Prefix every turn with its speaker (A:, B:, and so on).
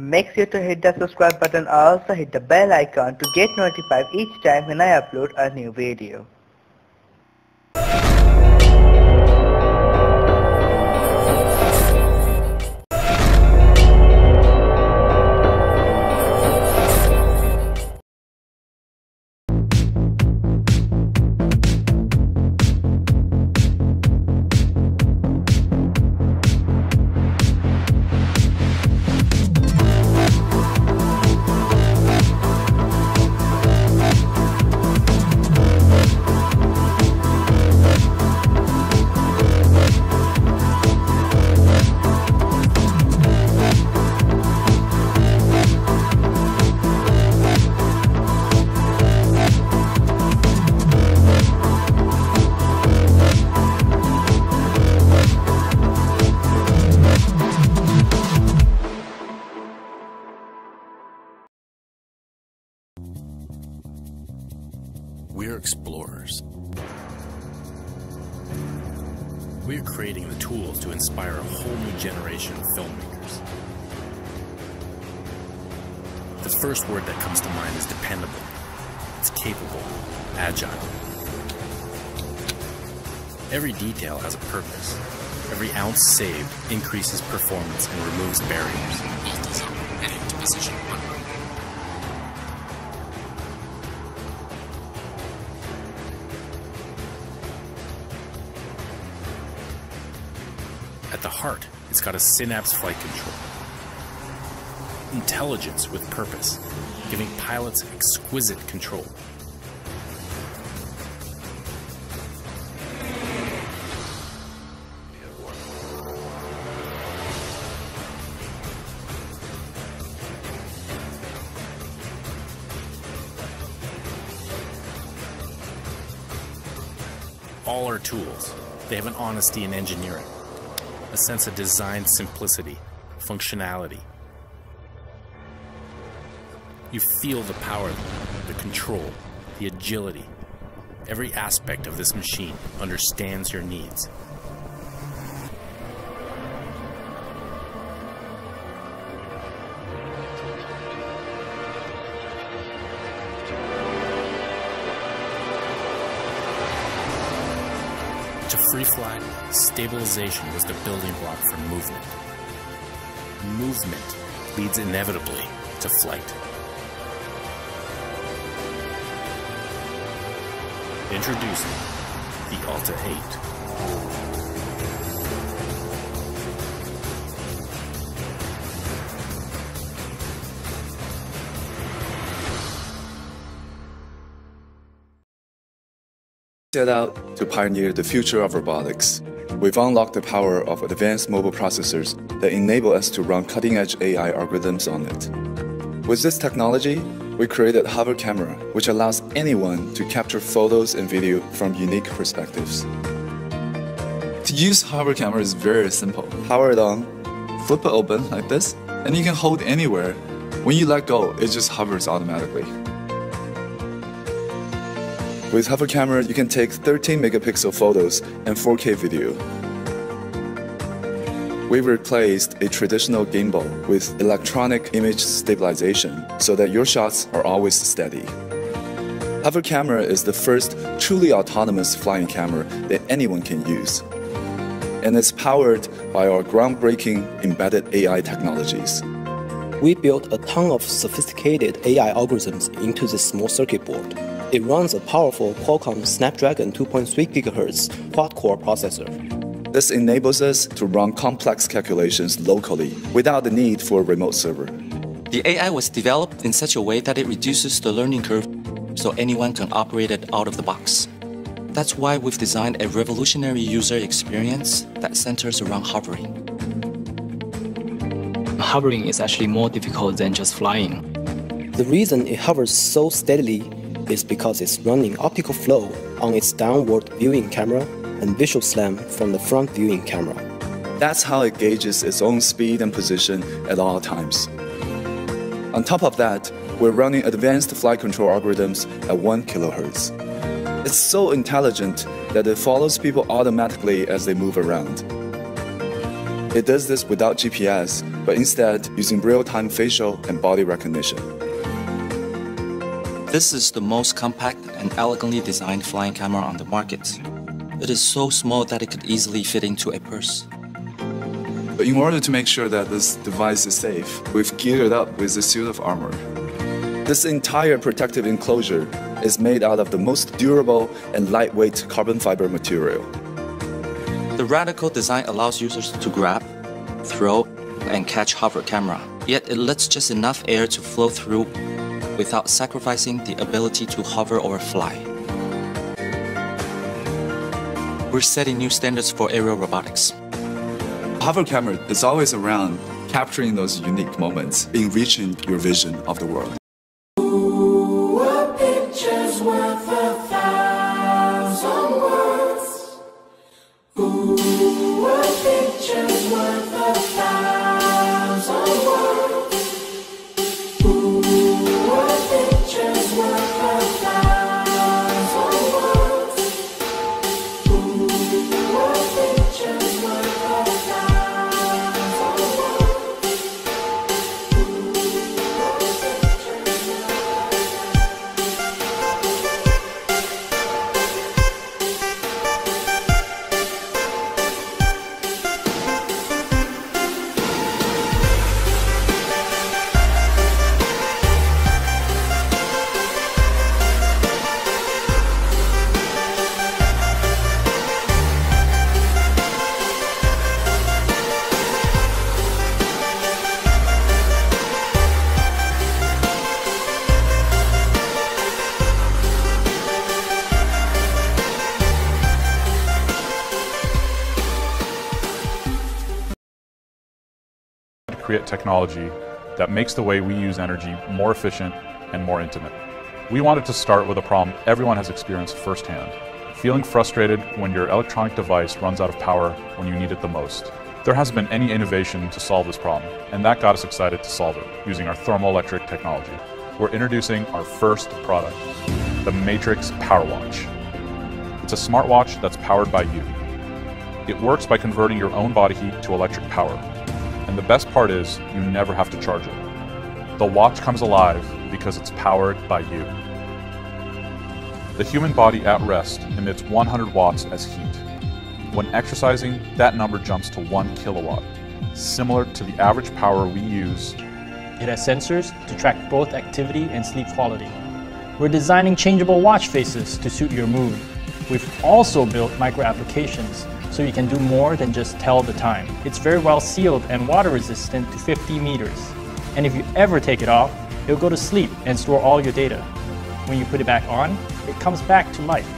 A: Make sure to hit the subscribe button also hit the bell icon to get notified each time when I upload a new video.
B: We're explorers. We're creating the tools to inspire a whole new generation of filmmakers. The first word that comes to mind is dependable. It's capable, agile. Every detail has a purpose. Every ounce saved increases performance and removes barriers. To position At the heart, it's got a Synapse flight control. Intelligence with purpose, giving pilots exquisite control. All our tools. They have an honesty in engineering a sense of design simplicity, functionality. You feel the power, the control, the agility. Every aspect of this machine understands your needs. To free flight, stabilization was the building block for movement. Movement leads inevitably to flight. Introducing the Alta 8.
C: Set out to pioneer the future of robotics. We've unlocked the power of advanced mobile processors that enable us to run cutting-edge AI algorithms on it. With this technology, we created Hover Camera, which allows anyone to capture photos and video from unique perspectives.
D: To use Hover Camera is very simple.
C: Power it on,
D: Flip it open like this, and you can hold anywhere. When you let go, it just hovers automatically.
C: With Hover Camera, you can take 13 megapixel photos and 4K video. We've replaced a traditional gimbal with electronic image stabilization so that your shots are always steady. Hover Camera is the first truly autonomous flying camera that anyone can use. And it's powered by our groundbreaking embedded AI technologies.
E: We built a ton of sophisticated AI algorithms into this small circuit board. It runs a powerful Qualcomm Snapdragon 2.3 GHz quad-core processor.
C: This enables us to run complex calculations locally without the need for a remote server.
F: The AI was developed in such a way that it reduces the learning curve so anyone can operate it out of the box. That's why we've designed a revolutionary user experience that centers around hovering.
G: Hovering is actually more difficult than just flying.
E: The reason it hovers so steadily is because it's running optical flow on its downward viewing camera and visual slam from the front viewing camera.
C: That's how it gauges its own speed and position at all times. On top of that, we're running advanced flight control algorithms at 1 kHz. It's so intelligent that it follows people automatically as they move around. It does this without GPS but instead using real-time facial and body recognition.
F: This is the most compact and elegantly designed flying camera on the market. It is so small that it could easily fit into a purse.
C: But in order to make sure that this device is safe, we've geared it up with a suit of armor. This entire protective enclosure is made out of the most durable and lightweight carbon fiber material.
F: The radical design allows users to grab, throw, and catch hover camera, yet it lets just enough air to flow through without sacrificing the ability to hover or fly. We're setting new standards for aerial robotics.
C: Hover camera is always around, capturing those unique moments, enriching your vision of the world.
H: Create technology that makes the way we use energy more efficient and more intimate. We wanted to start with a problem everyone has experienced firsthand feeling frustrated when your electronic device runs out of power when you need it the most. There hasn't been any innovation to solve this problem, and that got us excited to solve it using our thermoelectric technology. We're introducing our first product, the Matrix Power Watch. It's a smartwatch that's powered by you. It works by converting your own body heat to electric power. And the best part is, you never have to charge it. The watch comes alive because it's powered by you. The human body at rest emits 100 watts as heat. When exercising, that number jumps to 1 kilowatt, similar to the average power we use.
I: It has sensors to track both activity and sleep quality. We're designing changeable watch faces to suit your mood. We've also built micro applications so you can do more than just tell the time. It's very well sealed and water resistant to 50 meters. And if you ever take it off, it'll go to sleep and store all your data. When you put it back on, it comes back to life.